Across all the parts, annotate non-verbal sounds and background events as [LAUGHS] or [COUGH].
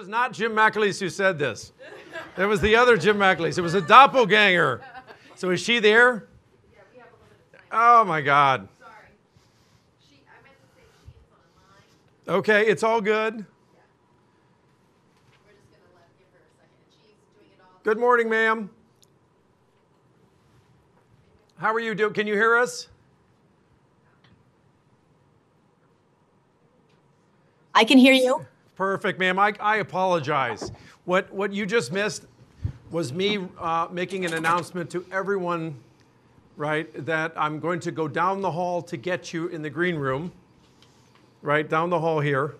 was not Jim McAleese who said this. It was the other Jim McAleese. It was a doppelganger. So is she there? Yeah, we have a little bit of time. Oh my God. Sorry. She, I meant to say she is on mine. Okay, it's all good. We're just gonna let, give her a second. She's doing it all. Good morning, ma'am. How are you doing? Can you hear us? I can hear you. Perfect, ma'am. I, I apologize. What, what you just missed was me uh, making an announcement to everyone, right, that I'm going to go down the hall to get you in the green room, right, down the hall here.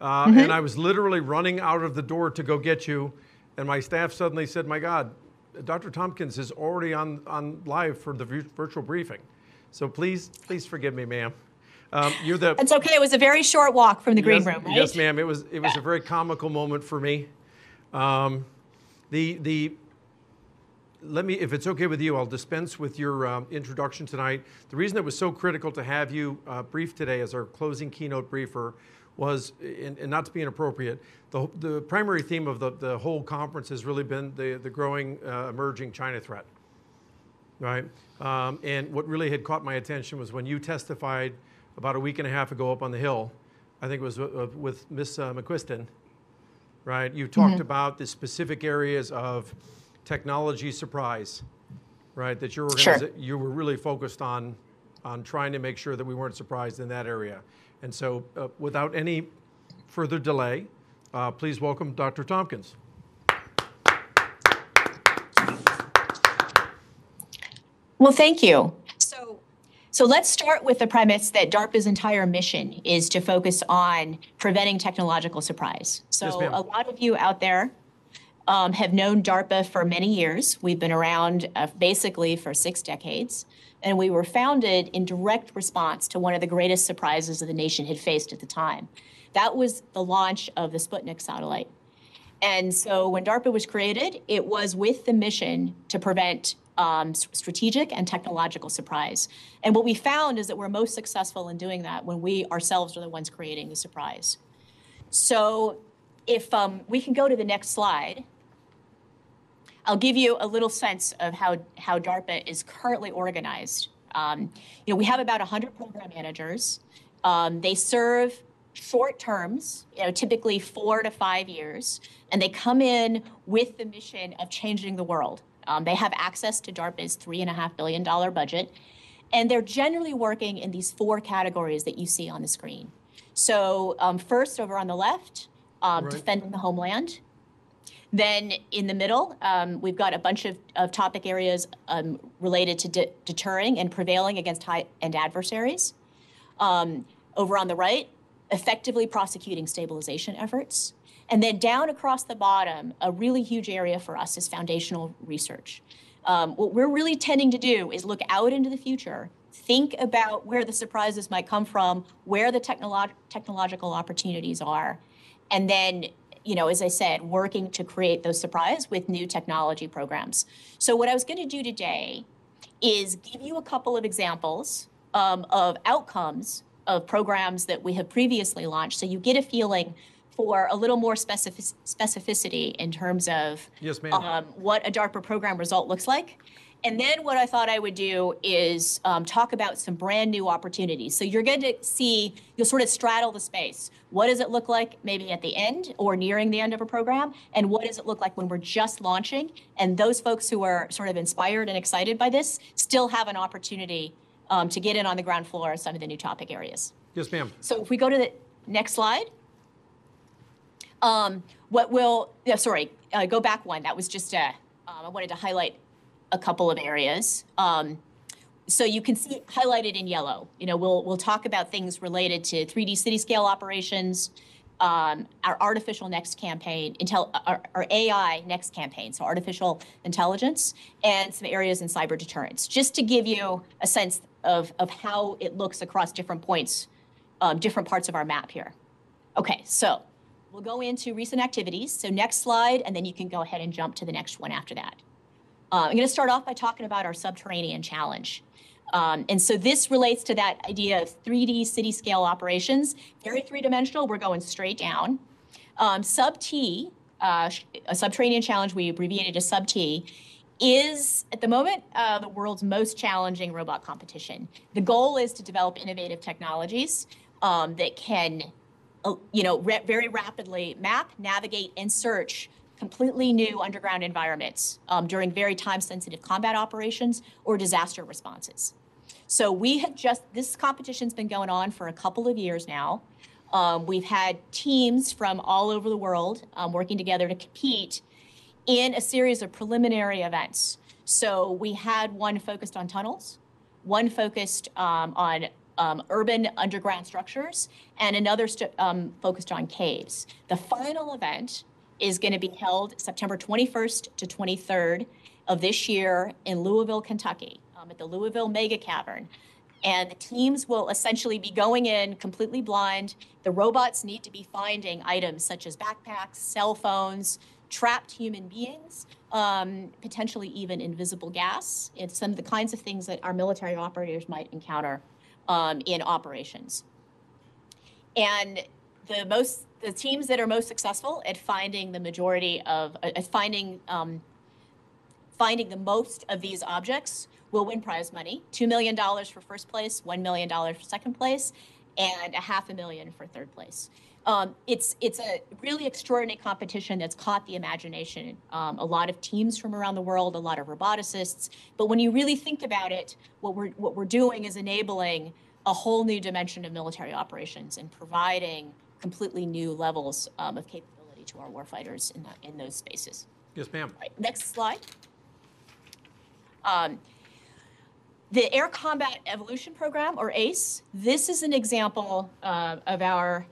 Uh, And I was literally running out of the door to go get you, and my staff suddenly said, My God, Dr. Tompkins is already on, on live for the virtual briefing. So please, please forgive me, ma'am. Um, you're the It's okay. It was a very short walk from the green room, right? Yes, ma'am. It was it was a very comical moment for me. Um, the the let me, if it's okay with you, I'll dispense with your um, introduction tonight. The reason it was so critical to have you uh, brief today as our closing keynote briefer was, and, and not to be inappropriate, the, the primary theme of the, the whole conference has really been the, the growing, uh, emerging China threat right? Um, and what really had caught my attention was when you testified about a week and a half ago up on the Hill. I think it was uh, with Miss uh, McQuiston, right? You talked about the specific areas of technology surprise, right? That your Sure. you were really focused on on trying to make sure that we weren't surprised in that area. And so, uh, without any further delay, uh, please welcome Dr. Tompkins. Well, thank you. So, let's start with the premise that DARPA's entire mission is to focus on preventing technological surprise. So, Yes, a lot of you out there um, have known DARPA for many years. We've been around uh, basically for six decades, and we were founded in direct response to one of the greatest surprises that the nation had faced at the time. That was the launch of the Sputnik satellite. And so when DARPA was created, it was with the mission to prevent um, strategic and technological surprise. And what we found is that we're most successful in doing that when we ourselves are the ones creating the surprise. So if um, we can go to the next slide, I'll give you a little sense of how, how DARPA is currently organized. Um, you know, we have about 100 program managers. Um, they serve short terms, you know, typically four to five years, and they come in with the mission of changing the world. Um, they have access to DARPA's $3.5 billion budget, and they're generally working in these four categories that you see on the screen. So, um, first, over on the left, um, Right. defending the homeland. Then in the middle, um, we've got a bunch of, of topic areas um, related to de- deterring and prevailing against high end adversaries. Um, over on the right, effectively prosecuting stabilization efforts. And then down across the bottom, a really huge area for us is foundational research. Um, what we're really tending to do is look out into the future, think about where the surprises might come from, where the technolo- technological opportunities are, and then you know as i said working to create those surprise with new technology programs so what i was going to do today is give you a couple of examples um, of outcomes of programs that we have previously launched so you get a feeling for a little more specific- specificity in terms of Yes, um, what a DARPA program result looks like. And then what I thought I would do is um, talk about some brand new opportunities. So you're going to see, you'll sort of straddle the space. What does it look like maybe at the end or nearing the end of a program? And what does it look like when we're just launching? And those folks who are sort of inspired and excited by this still have an opportunity um, to get in on the ground floor of some of the new topic areas. yes, ma'am. So if we go to the next slide, um, what will, yeah, sorry, uh, go back one. That was just a, um, I wanted to highlight a couple of areas. Um, so you can see highlighted in yellow. You know, we'll we'll talk about things related to 3D city scale operations, um, our artificial next campaign, intel, our, our AI next campaign, so artificial intelligence, and some areas in cyber deterrence, just to give you a sense of of how it looks across different points, um, different parts of our map here. Okay, so we'll go into recent activities. So next slide, and then you can go ahead and jump to the next one after that. Uh, I'm going to start off by talking about our subterranean challenge. Um, and so this relates to that idea of 3D city scale operations. Very three dimensional, we're going straight down. Um, sub T, uh, a subterranean challenge we abbreviated as sub T, is at the moment uh, the world's most challenging robot competition. The goal is to develop innovative technologies um, that can, you know, very rapidly map, navigate, and search completely new underground environments um, during very time-sensitive combat operations or disaster responses. So we have just this competition's been going on for a couple of years now. Um, we've had teams from all over the world um, working together to compete in a series of preliminary events. So we had one focused on tunnels, one focused um, on um, urban underground structures, and another st- um, focused on caves. The final event is going to be held September 21st to 23rd of this year in Louisville, Kentucky, um, at the Louisville Mega Cavern. And the teams will essentially be going in completely blind. The robots need to be finding items such as backpacks, cell phones, trapped human beings, um, potentially even invisible gas. It's some of the kinds of things that our military operators might encounter um, in operations. And the most, the teams that are most successful at finding the majority of, uh, finding, um, finding the most of these objects will win prize money. $2 million for first place, $1 million for second place, and a half a million for third place. Um, it's it's a really extraordinary competition that's caught the imagination. Um, a lot of teams from around the world, a lot of roboticists. But when you really think about it, what we're what we're doing is enabling a whole new dimension of military operations and providing completely new levels um, of capability to our warfighters in that, in those spaces. Yes, ma'am. Right, next slide. Um, the Air Combat Evolution Program, or ACE, this is an example uh, of our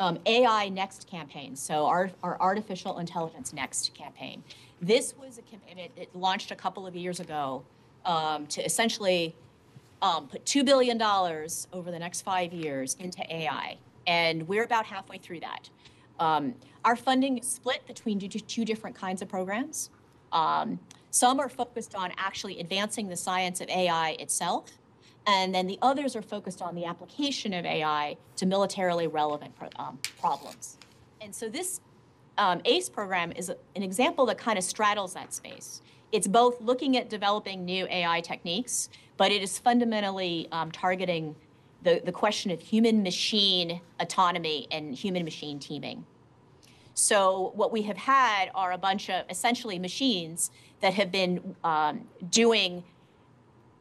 um, AI Next campaign, so our, our Artificial Intelligence Next campaign. This was a campaign, it, launched a couple of years ago um, to essentially um, put $2 billion over the next five years into AI. And we're about halfway through that. Um, our funding is split between two, two different kinds of programs. Um, some are focused on actually advancing the science of AI itself, and then the others are focused on the application of AI to militarily relevant um, problems. And so this um, ACE program is an example that kind of straddles that space. It's both looking at developing new AI techniques, but it is fundamentally um, targeting the, the question of human machine autonomy and human machine teaming. So, what we have had are a bunch of essentially machines that have been um, doing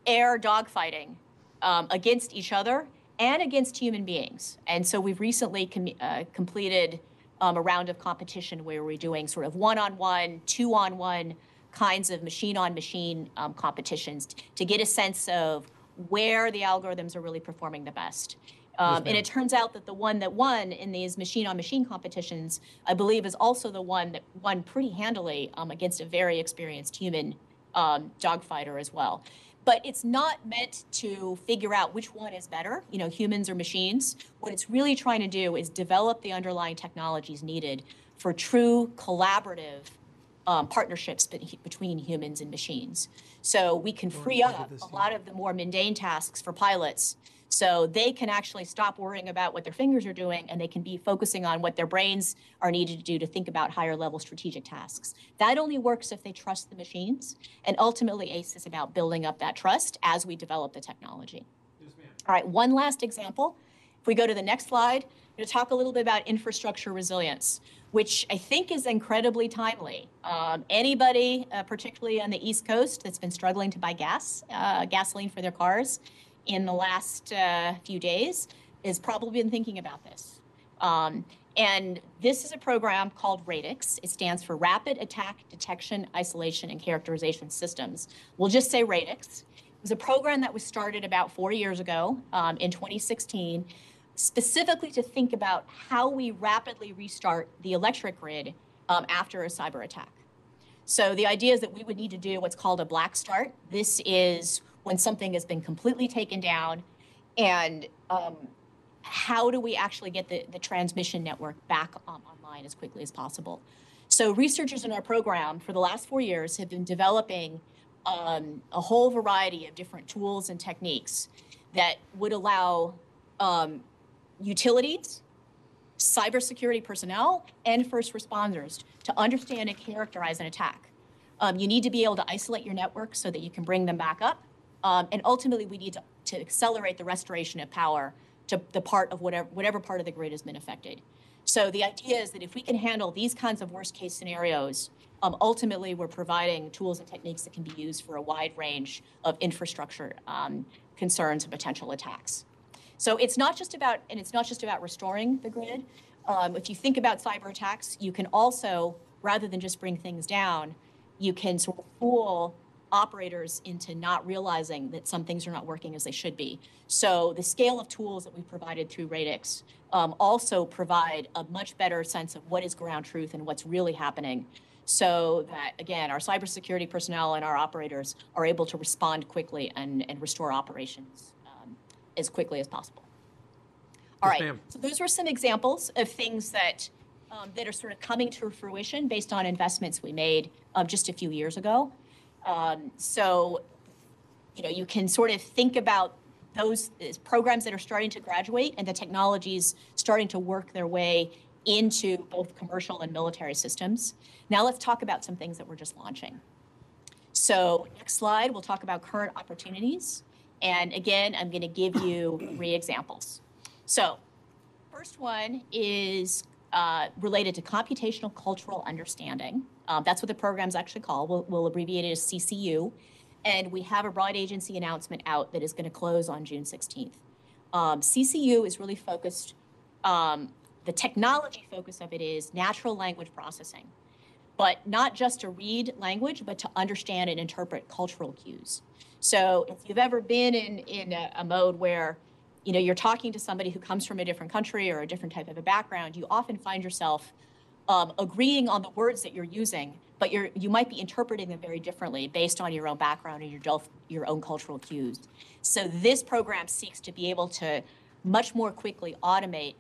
air dogfighting um, against each other and against human beings. And so, we've recently com- uh, completed um, a round of competition where we're doing sort of one on one, two on one kinds of machine on machine competitions t- to get a sense of where the algorithms are really performing the best. Um, and it turns out that the one that won in these machine on machine competitions, I believe, is also the one that won pretty handily um, against a very experienced human um, dogfighter as well. But it's not meant to figure out which one is better, you know, humans or machines. What it's really trying to do is develop the underlying technologies needed for true collaborative um, partnerships be- between humans and machines. So we can free up a lot of the more mundane tasks for pilots so they can actually stop worrying about what their fingers are doing and they can be focusing on what their brains are needed to do to think about higher level strategic tasks. That only works if they trust the machines. And ultimately, ACE is about building up that trust as we develop the technology. Yes. All right, one last example. If we go to the next slide, I'm going to talk a little bit about infrastructure resilience, which I think is incredibly timely. Um, anybody, uh, particularly on the East Coast, that's been struggling to buy gas, uh, gasoline for their cars in the last uh, few days, has probably been thinking about this. Um, and this is a program called RADICS. It stands for Rapid Attack Detection, Isolation, and Characterization Systems. We'll just say RADICS. It was a program that was started about four years ago um, in 2016, specifically to think about how we rapidly restart the electric grid um, after a cyber attack. So the idea is that we would need to do what's called a black start. This is when something has been completely taken down, and um, how do we actually get the, the transmission network back um, online as quickly as possible? So researchers in our program for the last four years have been developing um, a whole variety of different tools and techniques that would allow um, utilities, cybersecurity personnel and first responders to understand and characterize an attack. Um, you need to be able to isolate your network so that you can bring them back up. Um, and ultimately, we need to, to accelerate the restoration of power to the part of whatever, whatever part of the grid has been affected. So the idea is that if we can handle these kinds of worst case scenarios, um, ultimately we're providing tools and techniques that can be used for a wide range of infrastructure um, concerns and potential attacks. So it's not just about, and it's not just about restoring the grid. Um, if you think about cyber attacks, you can also, rather than just bring things down, you can sort of fool operators into not realizing that some things are not working as they should be. So the scale of tools that we provided through RADICS um, also provide a much better sense of what is ground truth and what's really happening. So that again, our cybersecurity personnel and our operators are able to respond quickly and, and restore operations um, as quickly as possible. All Yes, right. So those were some examples of things that um, that are sort of coming to fruition based on investments we made um, just a few years ago. Um, so, you know, you can sort of think about those programs that are starting to graduate and the technologies starting to work their way into both commercial and military systems. Now let's talk about some things that we're just launching. So next slide, we'll talk about current opportunities. And again, I'm going to give you three examples. So first one is uh, related to computational cultural understanding. Um, that's what the program's actually called. We'll, we'll abbreviate it as CCU. And we have a broad agency announcement out that is going to close on June 16th. Um, CCU is really focused, um, the technology focus of it is natural language processing but not just to read language, but to understand and interpret cultural cues. So if you've ever been in, in a, a mode where you know you're talking to somebody who comes from a different country or a different type of a background, you often find yourself um, agreeing on the words that you're using, but you're you might be interpreting them very differently based on your own background and your your own cultural cues. So this program seeks to be able to much more quickly automate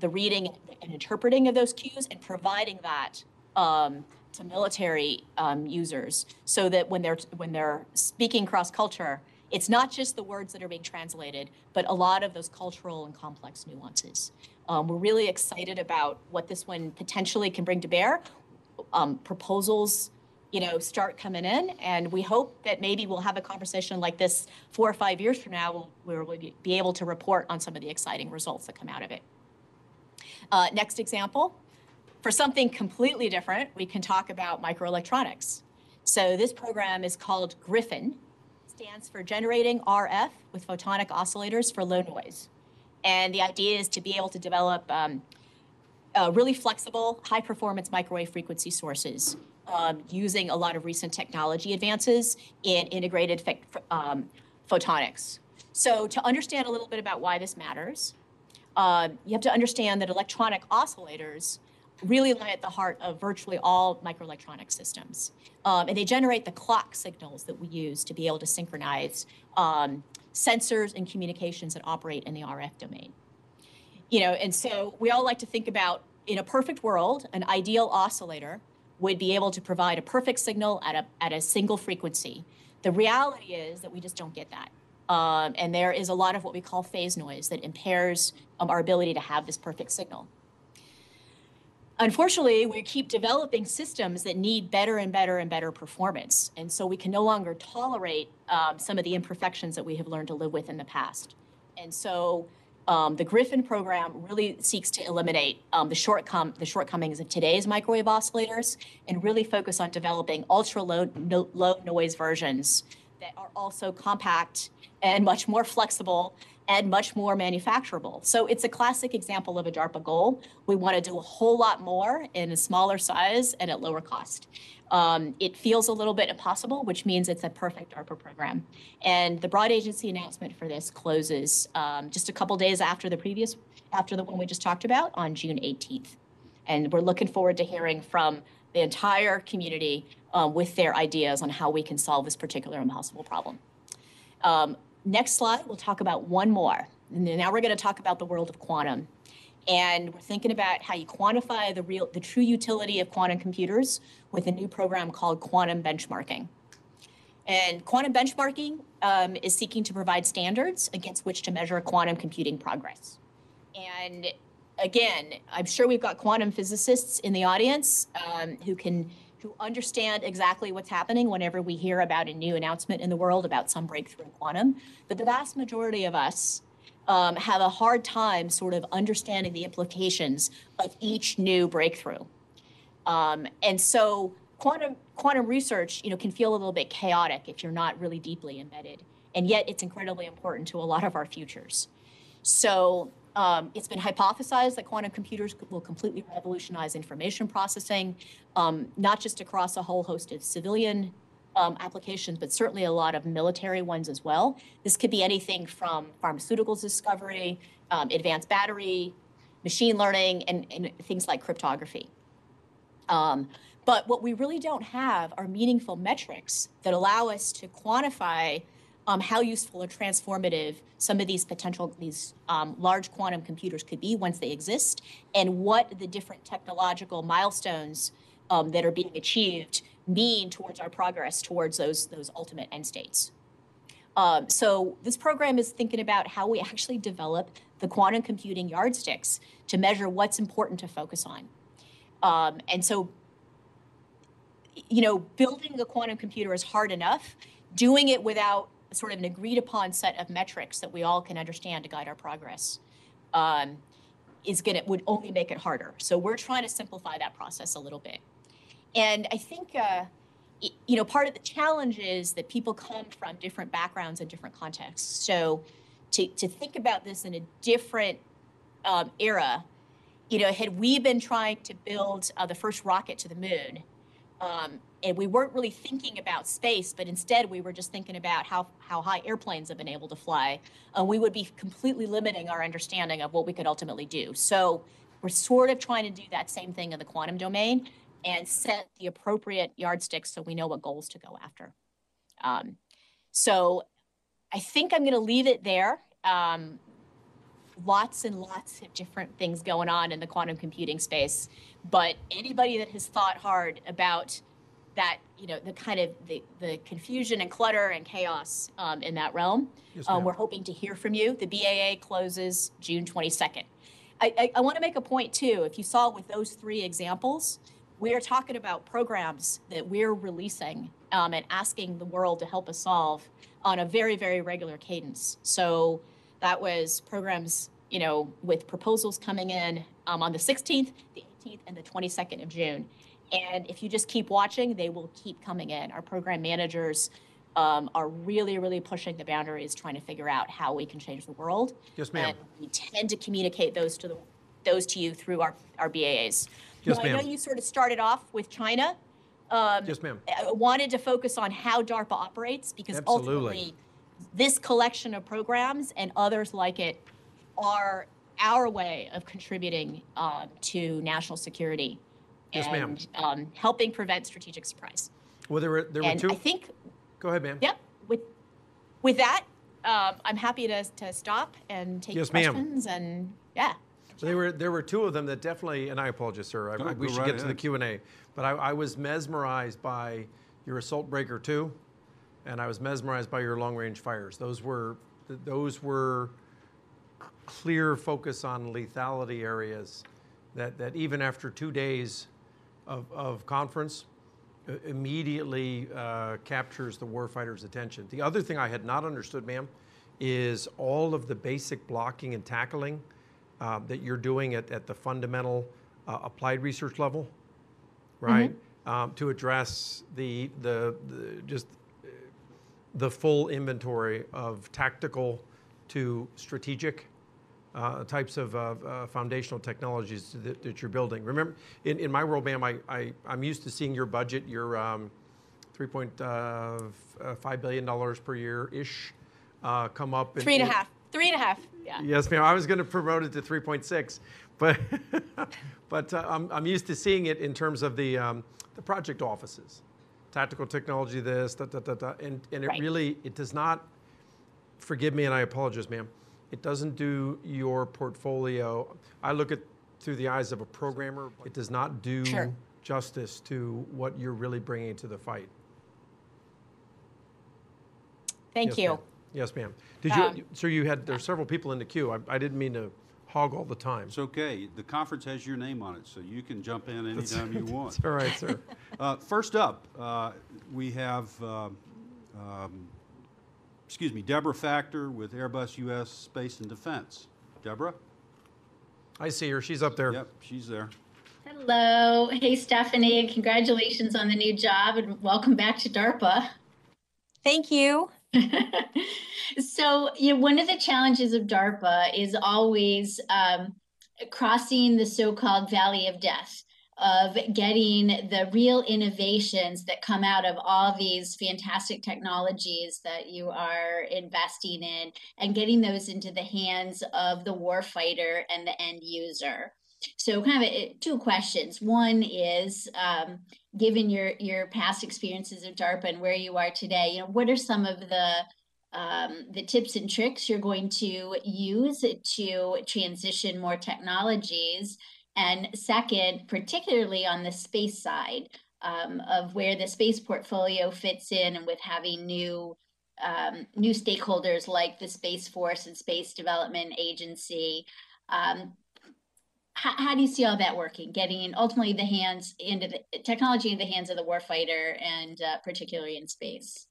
the reading and interpreting of those cues and providing that um, to military um, users so that when they're when they're speaking cross culture it's not just the words that are being translated but a lot of those cultural and complex nuances. Um, we're really excited about what this one potentially can bring to bear. Um, proposals you know start coming in and we hope that maybe we'll have a conversation like this four or five years from now where we'll be- able to report on some of the exciting results that come out of it. Uh, next example for something completely different, we can talk about microelectronics. So this program is called GRYPHON, stands for Generating RF with Photonic Oscillators for Low Noise. And the idea is to be able to develop um, uh, really flexible, high performance microwave frequency sources um, using a lot of recent technology advances in integrated um, photonics. So, to understand a little bit about why this matters, um, you have to understand that electronic oscillators really lie at the heart of virtually all microelectronic systems. Um, and they generate the clock signals that we use to be able to synchronize um, sensors and communications that operate in the RF domain. You know, and so we all like to think about in a perfect world, an ideal oscillator would be able to provide a perfect signal at a, at a single frequency. The reality is that we just don't get that. Um, and there is a lot of what we call phase noise that impairs um, our ability to have this perfect signal. Unfortunately, we keep developing systems that need better and better and better performance. And so we can no longer tolerate um, some of the imperfections that we have learned to live with in the past. And so um, the GRYPHON program really seeks to eliminate um, the, shortcom- the shortcomings of today's microwave oscillators and really focus on developing ultra low, no- low noise versions that are also compact and much more flexible and much more manufacturable. So it's a classic example of a DARPA goal. We want to do a whole lot more in a smaller size and at lower cost. Um, it feels a little bit impossible, which means it's a perfect DARPA program. And the broad agency announcement for this closes um, just a couple days after the previous, after the one we just talked about on June 18th. And we're looking forward to hearing from the entire community um, with their ideas on how we can solve this particular impossible problem. Next slide, we'll talk about one more. And now we're going to talk about the world of quantum. And we're thinking about how you quantify the real, the true utility of quantum computers with a new program called quantum benchmarking. And quantum benchmarking um, is seeking to provide standards against which to measure quantum computing progress. And again, I'm sure we've got quantum physicists in the audience um, who can who understand exactly what's happening whenever we hear about a new announcement in the world about some breakthrough in quantum. But the vast majority of us um, have a hard time sort of understanding the implications of each new breakthrough. Um, and so quantum quantum research, you know, can feel a little bit chaotic if you're not really deeply embedded. And yet it's incredibly important to a lot of our futures. So um, it's been hypothesized that quantum computers will completely revolutionize information processing, um, not just across a whole host of civilian um, applications, but certainly a lot of military ones as well. This could be anything from pharmaceuticals discovery, um, advanced battery, machine learning, and, and things like cryptography. Um, but what we really don't have are meaningful metrics that allow us to quantify um, how useful or transformative some of these potential these um, large quantum computers could be once they exist, and what the different technological milestones um, that are being achieved mean towards our progress towards those those ultimate end states. Um, so this program is thinking about how we actually develop the quantum computing yardsticks to measure what's important to focus on. Um, and so, you know, building a quantum computer is hard enough. Doing it without sort of an agreed upon set of metrics that we all can understand to guide our progress um, is gonna would only make it harder. So we're trying to simplify that process a little bit. And I think, uh, y- you know, part of the challenge is that people come from different backgrounds and different contexts. So to, to think about this in a different um, era, you know, had we been trying to build uh, the first rocket to the moon, um, and we weren't really thinking about space, but instead we were just thinking about how, how high airplanes have been able to fly, uh, we would be completely limiting our understanding of what we could ultimately do. So we're sort of trying to do that same thing in the quantum domain and set the appropriate yardsticks so we know what goals to go after. Um, so I think I'm going to leave it there. Um, lots and lots of different things going on in the quantum computing space, but anybody that has thought hard about that, you know, the kind of the, the confusion and clutter and chaos um, in that realm, Yes, um, we're hoping to hear from you. The BAA closes June 22nd. I, I, I want to make a point too. If you saw with those three examples, we are talking about programs that we're releasing um, and asking the world to help us solve on a very, very regular cadence. So that was programs, you know, with proposals coming in um, on the 16th, the 18th, and the 22nd of June. And if you just keep watching, they will keep coming in. Our program managers um, are really, really pushing the boundaries, trying to figure out how we can change the world. Yes, ma'am. And we tend to communicate those to the those to you through our, our BAAs. Yes, now, I know you sort of started off with China. Um, Yes, ma'am. I wanted to focus on how DARPA operates because Absolutely. ultimately, this collection of programs and others like it are our way of contributing um, to national security Yes, ma'am. and um, helping prevent strategic surprise. Well, there were there were And two. I think, Go ahead, ma'am. yep, with with that, um, I'm happy to, to stop and take Yes, ma'am. questions and yeah. So There were there were two of them that definitely, and I apologize, sir. I, No, we should right get to the. Q and A, but I, I was mesmerized by your assault breaker two, and I was mesmerized by your long range fires. Those were those were clear focus on lethality areas that that even after two days of, of conference immediately uh, captures the warfighter's attention. The other thing I had not understood, ma'am, is all of the basic blocking and tackling uh, that you're doing at, at the fundamental uh, applied research level, right? Um, to address the, the, the just the full inventory of tactical to strategic uh, types of uh, uh, foundational technologies that, that you're building. Remember, in, in my world, ma'am, I, I, I'm used to seeing your budget, your um, $3.5 billion per year ish, uh, come up. in- Three and a in- half. Three and a half. Yeah. Yes, ma'am. I was going to promote it to 3.6, but [LAUGHS] but uh, I'm, I'm used to seeing it in terms of the um, the project offices, tactical technology, this, da, da, da, da, and and it Right. really it does not. Forgive me, and I apologize, ma'am. It doesn't do your portfolio. I look at through the eyes of a programmer. It does not do Sure. justice to what you're really bringing to the fight. Thank Yes, you. Yes, ma'am. Did you? Um, so you had there's several people in the queue. I, I didn't mean to hog all the time. It's okay. The conference has your name on it, so you can jump in anytime you [LAUGHS] want. That's All right, sir. [LAUGHS] Uh, First up, uh, we have, um, um, excuse me, Deborah Factor with Airbus US Space and Defense. Deborah? I see her. She's up there. Yep, she's there. Hello. Hey, Stefanie, and congratulations on the new job and welcome back to DARPA. Thank you. [LAUGHS] so, you know, one of the challenges of DARPA is always um, crossing the so called valley of death. Of getting the real innovations that come out of all these fantastic technologies that you are investing in and getting those into the hands of the warfighter and the end user. So, kind of uh, two questions. One is, um, given your your past experiences of DARPA and where you are today, you know, what are some of the um, the tips and tricks you're going to use to transition more technologies? And second, particularly on the space side um, of where the space portfolio fits in, and with having new um, new stakeholders like the Space Force and Space Development Agency. Um, how, how, do you see all that working? Getting ultimately the hands into the technology in the hands of the warfighter, and uh, particularly in space.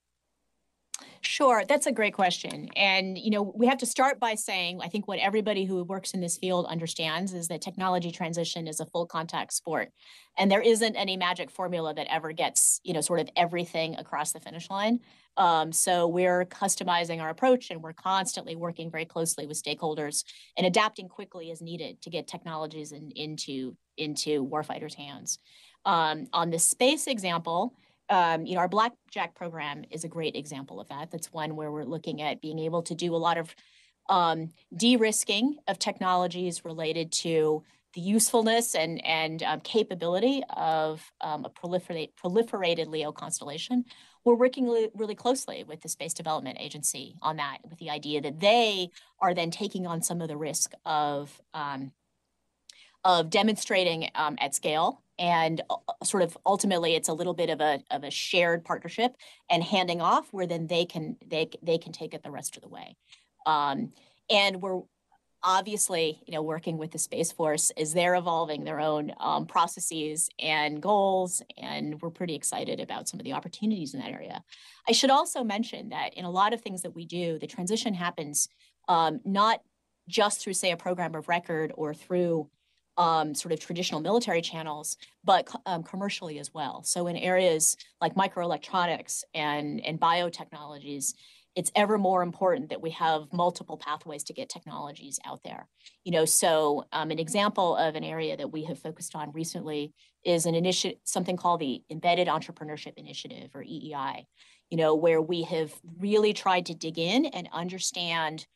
Sure, that's a great question. And, you know, we have to start by saying, I think what everybody who works in this field understands is that technology transition is a full contact sport. And there isn't any magic formula that ever gets, you know, sort of everything across the finish line. Um, so we're customizing our approach and we're constantly working very closely with stakeholders and adapting quickly as needed to get technologies in, into, into warfighters' hands. Um, on the space example, um, you know, our Blackjack program is a great example of that. That's one where we're looking at being able to do a lot of um, de-risking of technologies related to the usefulness and and um, capability of um, a proliferate, proliferated LEO constellation. We're working really, really closely with the Space Development Agency on that, with the idea that they are then taking on some of the risk of um, of demonstrating um, at scale and uh, sort of ultimately it's a little bit of a of a shared partnership and handing off where then they can they they can take it the rest of the way. Um, and we're obviously you know working with the space force as they're evolving their own um, processes and goals and we're pretty excited about some of the opportunities in that area. I should also mention that in a lot of things that we do the transition happens um, not just through say a program of record or through um, sort of traditional military channels, but um, commercially as well. So in areas like microelectronics and, and biotechnologies, it's ever more important that we have multiple pathways to get technologies out there. You know, so um, an example of an area that we have focused on recently is an initiative, something called the Embedded Entrepreneurship Initiative or EEI. You know, where we have really tried to dig in and understand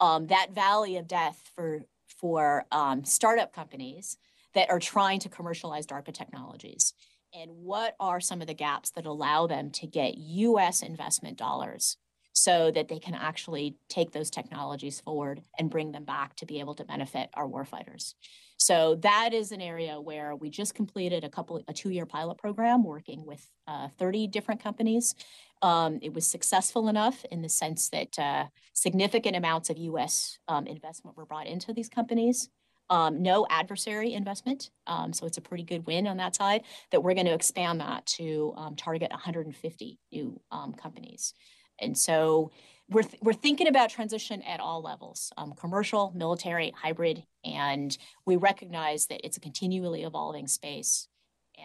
um, that valley of death for for um, startup companies that are trying to commercialize DARPA technologies? And what are some of the gaps that allow them to get US investment dollars so that they can actually take those technologies forward and bring them back to be able to benefit our warfighters? So that is an area where we just completed a couple, a two-year pilot program working with uh, 30 different companies. Um, it was successful enough in the sense that uh, significant amounts of U.S. Um, investment were brought into these companies. Um, no adversary investment, um, so it's a pretty good win on that side. That we're going to expand that to um, target 150 new um, companies, and so we're, th- we're thinking about transition at all levels um, commercial, military, hybrid, and we recognize that it's a continually evolving space.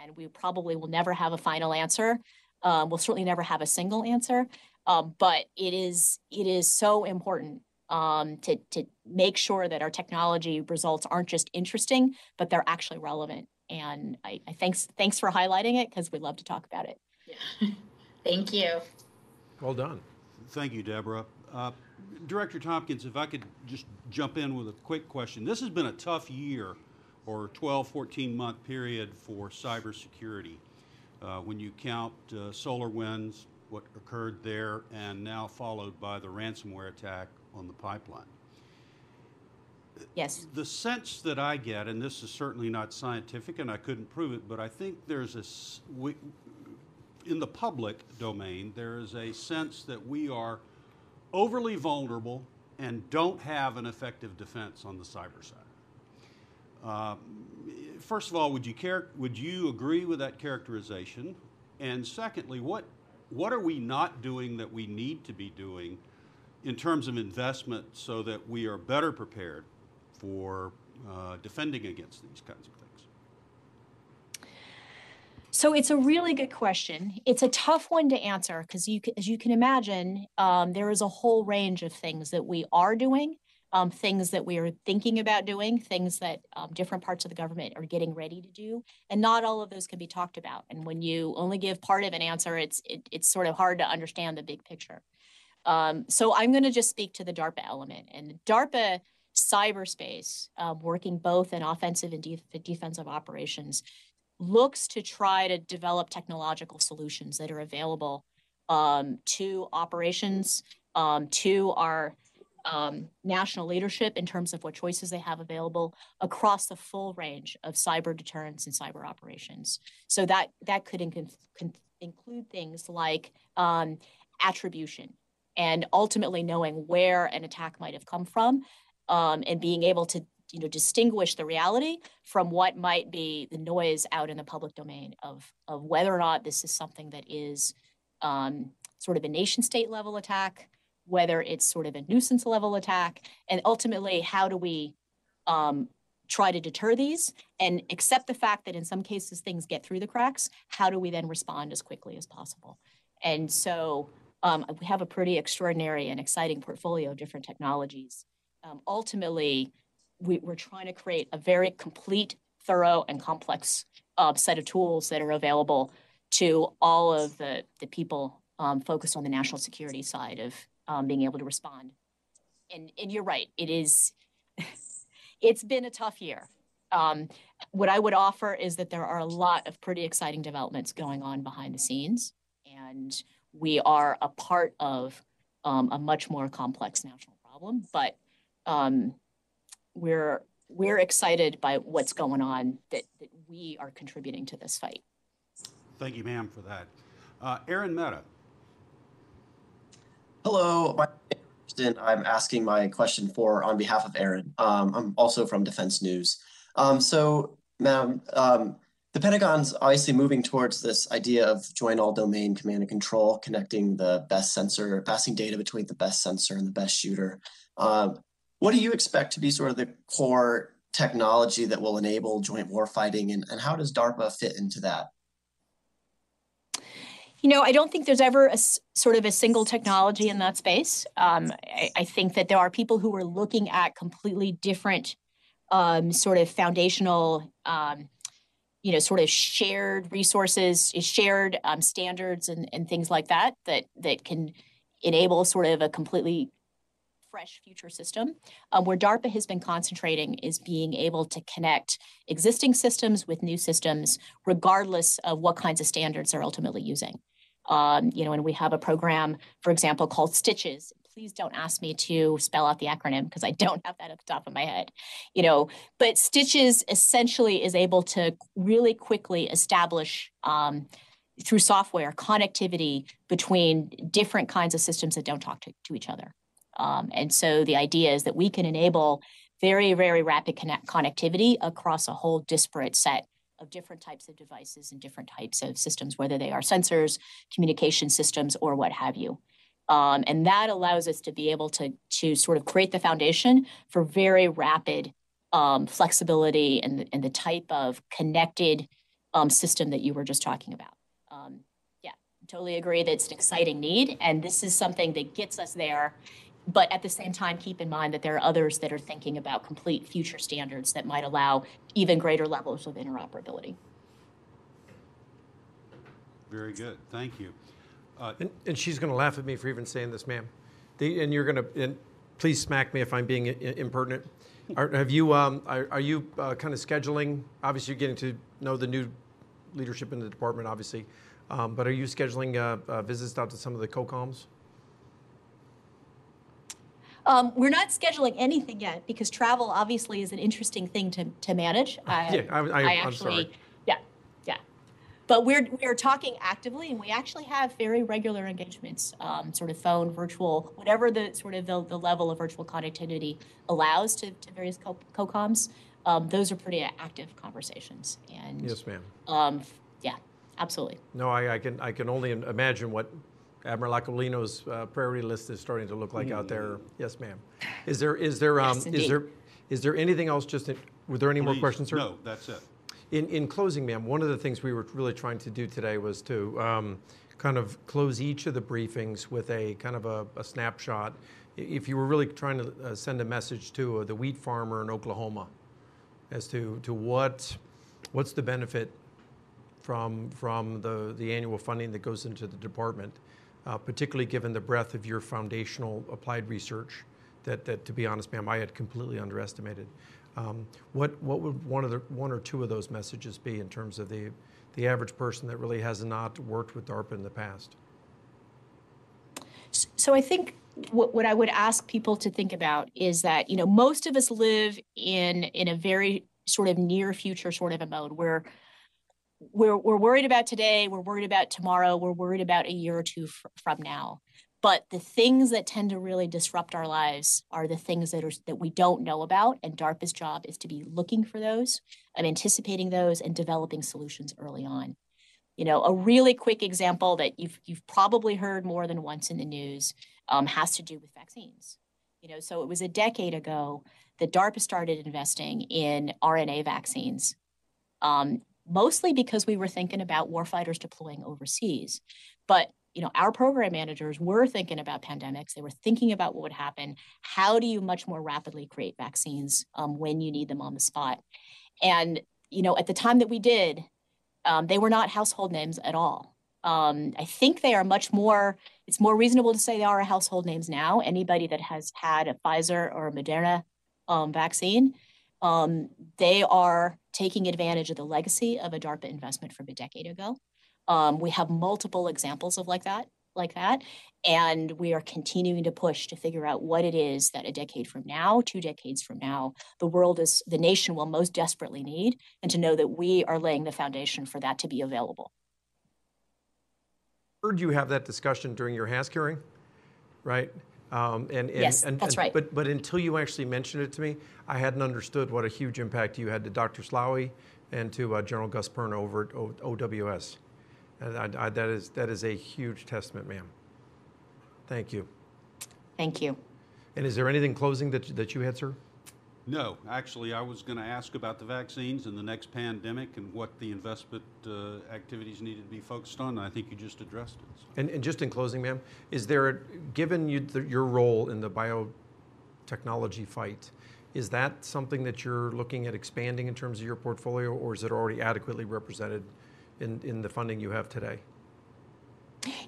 And we probably will never have a final answer. Um, we'll certainly never have a single answer, um, but it is it is so important um, to to make sure that our technology results aren't just interesting, but they're actually relevant. And I, I thanks thanks for highlighting it because we love to talk about it. Yeah. [LAUGHS] Thank you. Well done. Thank you, Deborah. Uh, Director Tompkins, if I could just jump in with a quick question. This has been a tough year or 12, 14 month period for cybersecurity. Uh, when you count uh, SolarWinds, what occurred there, and now followed by the ransomware attack on the pipeline. Yes. The sense that I get, and this is certainly not scientific, and I couldn't prove it, but I think there's a, we, in the public domain, there is a sense that we are overly vulnerable and don't have an effective defense on the cyber side. Uh, first of all, would you care, would you agree with that characterization? And secondly, what what are we not doing that we need to be doing in terms of investment so that we are better prepared for uh, defending against these kinds of things? So it's a really good question. It's a tough one to answer because you, as you can imagine, um, there is a whole range of things that we are doing, um, things that we are thinking about doing, things that um, different parts of the government are getting ready to do, and not all of those can be talked about. And when you only give part of an answer, it's it, it's sort of hard to understand the big picture. Um, so I'm going to just speak to the DARPA element and DARPA cyberspace, um, working both in offensive and def- defensive operations, looks to try to develop technological solutions that are available um, to operations, um, to our um, national leadership in terms of what choices they have available across the full range of cyber deterrence and cyber operations. So that that could inc- include things like um, attribution and ultimately knowing where an attack might have come from um, and being able to you know distinguish the reality from what might be the noise out in the public domain of of whether or not this is something that is um, sort of a nation state level attack whether it's sort of a nuisance level attack and ultimately how do we um, try to deter these and accept the fact that in some cases things get through the cracks how do we then respond as quickly as possible? And so um, we have a pretty extraordinary and exciting portfolio of different technologies. Um, ultimately we, we're trying to create a very complete, thorough, and complex uh, set of tools that are available to all of the, the people um, focused on the national security side of um, being able to respond. And, and you're right, it is, [LAUGHS] it's been a tough year. Um, what I would offer is that there are a lot of pretty exciting developments going on behind the scenes, and we are a part of um, a much more complex national problem. But um, we're we're excited by what's going on that, that we are contributing to this fight. Thank you, ma'am, for that. Uh, Aaron Mehta. Hello, my name is Kristen. I'm asking my question for on behalf of Aaron. Um, I'm also from Defense News. Um, so, ma'am, um, the Pentagon's obviously moving towards this idea of joint all domain command and control, connecting the best sensor, passing data between the best sensor and the best shooter. Um, what do you expect to be sort of the core technology that will enable joint warfighting, and, and how does DARPA fit into that? You know, I don't think there's ever a sort of a single technology in that space. Um, I, I think that there are people who are looking at completely different um, sort of foundational, um, you know, sort of shared resources, shared um, standards, and, and things like that that that can enable sort of a completely fresh future system. Um, where DARPA has been concentrating is being able to connect existing systems with new systems, regardless of what kinds of standards they're ultimately using. Um, you know, and we have a program, for example, called Stitches. Please don't ask me to spell out the acronym because I don't have that at the top of my head. You know, but Stitches essentially is able to really quickly establish um, through software connectivity between different kinds of systems that don't talk to, to each other. Um, and so the idea is that we can enable very, very rapid connect- connectivity across a whole disparate set of different types of devices and different types of systems, whether they are sensors, communication systems, or what have you. Um, and that allows us to be able to, to sort of create the foundation for very rapid um, flexibility and, the- and the type of connected um, system that you were just talking about. Um, yeah, totally agree that it's an exciting need, and this is something that gets us there but at the same time, keep in mind that there are others that are thinking about complete future standards that might allow even greater levels of interoperability. Very good. Thank you. Uh, And, and she's going to laugh at me for even saying this, ma'am. The, and you're going to, and please smack me if I'm being i- impertinent. [LAUGHS] Are, have you, um, are, are you uh, kind of scheduling? Obviously, you're getting to know the new leadership in the department, obviously. Um, but are you scheduling uh, uh, visits out to some of the COCOMs? Um, we're not scheduling anything yet because travel obviously is an interesting thing to, to manage. I, Yeah, I- I- I'm actually, sorry. yeah, yeah. But we're we're talking actively, and we actually have very regular engagements, um, sort of phone, virtual, whatever the sort of the, the level of virtual connectivity allows to, to various co- COCOMs. um, those are pretty active conversations. And Yes, ma'am. um, yeah, absolutely. No, I, I can I can only im- imagine what Admiral Aquilino's uh, priority list is starting to look like out there. Yes, ma'am. Is there is there um, yes, is there is there anything else? Just in, were there any more questions, sir? No, that's it. In, in closing, ma'am, one of the things we were really trying to do today was to um, kind of close each of the briefings with a kind of a, a snapshot. If you were really trying to uh, send a message to uh, the wheat farmer in Oklahoma as to, to what, what's the benefit from, from the, the annual funding that goes into the department, uh, particularly given the breadth of your foundational applied research that, that to be honest, ma'am, I had completely underestimated. Um, what, what would one, of the, one or two of those messages be in terms of the, the average person that really has not worked with DARPA in the past? So I think what, what I would ask people to think about is that, you know, most of us live in, in a very sort of near future sort of a mode where we're, we're worried about today, we're worried about tomorrow, we're worried about a year or two fr- from now. But the things that tend to really disrupt our lives are the things that are that we don't know about, and DARPA's job is to be looking for those, and anticipating those, and developing solutions early on. You know, a really quick example that you've you've probably heard more than once in the news um, has to do with vaccines. You know, so it was a decade ago that DARPA started investing in RNA vaccines, um, mostly because we were thinking about warfighters deploying overseas. But you know, our program managers were thinking about pandemics. They were thinking about what would happen. How do you much more rapidly create vaccines um, when you need them on the spot? And you know, at the time that we did, um, they were not household names at all. Um, I think they are much more. It's more reasonable to say they are household names now. Anybody that has had a Pfizer or a Moderna um, vaccine, um, they are taking advantage of the legacy of a DARPA investment from a decade ago. Um, we have multiple examples of like that, like that, and we are continuing to push to figure out what it is that a decade from now, two decades from now, the world is, the nation will most desperately need, and to know that we are laying the foundation for that to be available. Heard you have that discussion during your HASC hearing, right? Um, and, and, Yes, and, that's and- right. But, but until you actually mentioned it to me, I hadn't understood what a huge impact you had to Dr. Slaoui and to uh, General Gus Perna over at o- OWS. And I, I, that, is, that is a huge testament, ma'am. Thank you. Thank you. And is there anything closing that, that you had, sir? No, actually, I was going to ask about the vaccines and the next pandemic and what the investment uh, activities needed to be focused on. and I think you just addressed it. And, and just in closing, ma'am, is there, a- given you, the, your role in the biotechnology fight, is that something that you're looking at expanding in terms of your portfolio, or is it already adequately represented in, in the funding you have today?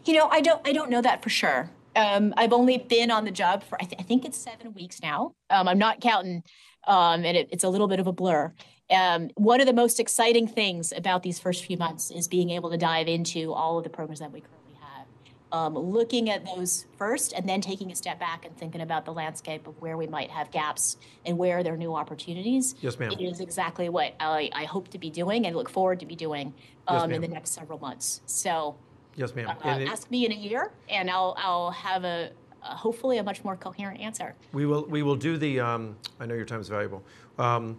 You know, I don't, I don't know that for sure. Um, I've only been on the job for, I, th- I think it's seven weeks now. Um, I'm not counting, um, and it, it's a little bit of a blur. Um, one of the most exciting things about these first few months is being able to dive into all of the programs that we currently have. Um, looking at those first and then taking a step back and thinking about the landscape of where we might have gaps and where there are new opportunities. Yes, ma'am. It is exactly what I, I hope to be doing and look forward to be doing Yes, um, in the next several months. So Yes, ma'am. uh, it- ask me in a year, and I'll I'll have a, a hopefully a much more coherent answer. We will, we will do the, um, I know your time is valuable. Um,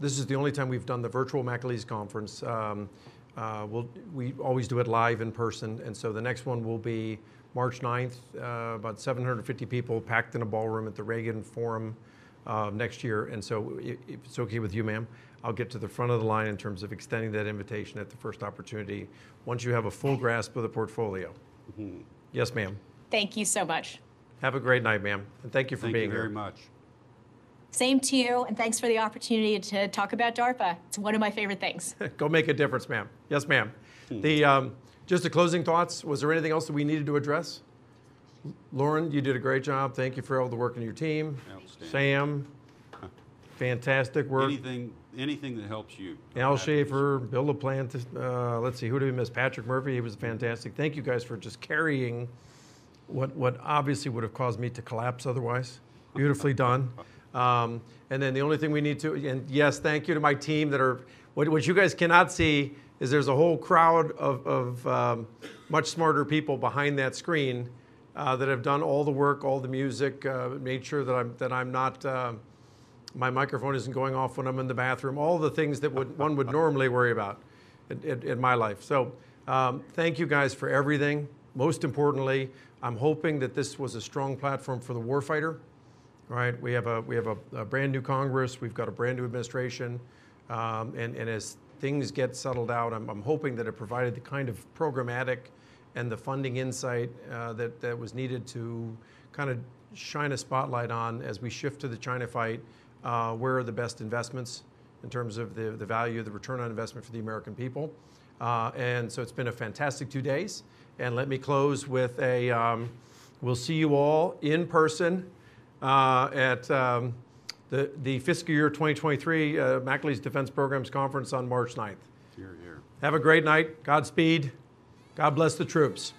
this is the only time we've done the virtual McAleese conference. Um, uh, we'll, we always do it live in person, and so the next one will be March 9th, uh, about 750 people packed in a ballroom at the Reagan Forum uh, next year. And so, if it's okay with you, ma'am, I'll get to the front of the line in terms of extending that invitation at the first opportunity once you have a full grasp of the portfolio. Yes, ma'am. Thank you so much. Have a great night, ma'am, and thank you for Thank being here. Thank you here. very much. Same to you, and thanks for the opportunity to talk about DARPA. It's one of my favorite things. [LAUGHS] Go make a difference, ma'am. Yes, ma'am. The, um, just the closing thoughts, was there anything else that we needed to address? Lauren, you did a great job. Thank you for all the work in your team. Sam, fantastic work. Anything, anything that helps you. Al Shaffer, Bill LaPlante, uh, let's see, who did we miss? Patrick Murphy, he was fantastic. Thank you guys for just carrying what, what obviously would have caused me to collapse otherwise. Beautifully done. [LAUGHS] Um, and then the only thing we need to, and yes, thank you to my team that are, what, what you guys cannot see is there's a whole crowd of, of um, much smarter people behind that screen uh, that have done all the work, all the music, uh, made sure that I'm, that I'm not. Uh, my microphone isn't going off when I'm in the bathroom, all the things that would, one would normally worry about in, in, in my life. So um, thank you guys for everything. Most importantly, I'm hoping that this was a strong platform for the warfighter. Right, we have a we have a, a brand new Congress. We've got a brand new administration, um, and and as things get settled out, I'm, I'm hoping that it provided the kind of programmatic and the funding insight uh, that that was needed to kind of shine a spotlight on as we shift to the China fight. Uh, where are the best investments in terms of the the value, the return on investment for the American people? Uh, and so it's been a fantastic two days. And let me close with a. Um, we'll see you all in person uh, at um, the, the fiscal year 2023 uh, McAleese Defense Programs Conference on March 9th. Here, here. Have a great night. Godspeed. God bless the troops.